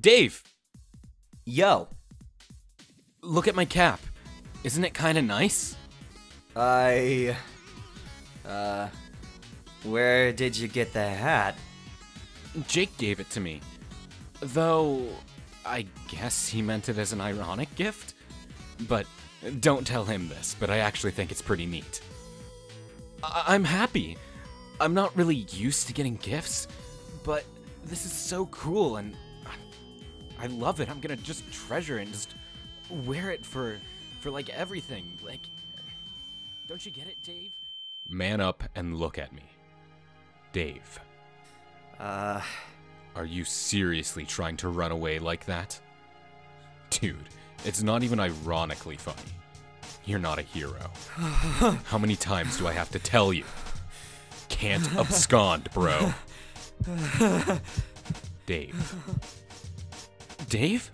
Dave, Yo, look at my cap. Isn't it kind of nice? I. Uh. Where did you get the hat? Jake gave it to me. Though, I guess he meant it as an ironic gift. But don't tell him this, but I actually think it's pretty neat. I- I'm happy. I'm not really used to getting gifts, but this is so cool and I love it. I'm gonna just treasure it and just wear it for, for like everything. Like, don't you get it, Dave? Man up and look at me. Dave. Uh. Are you seriously trying to run away like that? Dude, it's not even ironically funny. You're not a hero. How many times do I have to tell you? Can't abscond, bro. Dave. Dave?